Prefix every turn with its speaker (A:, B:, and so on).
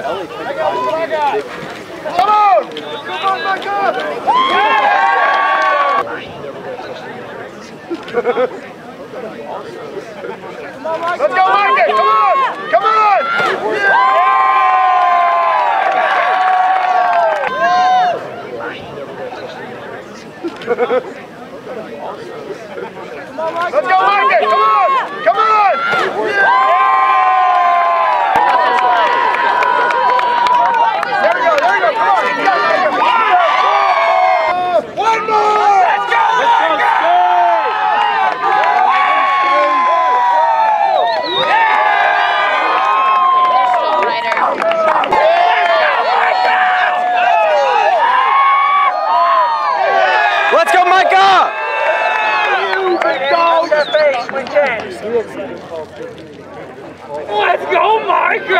A: Come on! Come on, my God! Let's go, Mike! Come on! Come on! Let's go, Mike! Come on!
B: Let's go, Micah!
C: Let's go, Micah!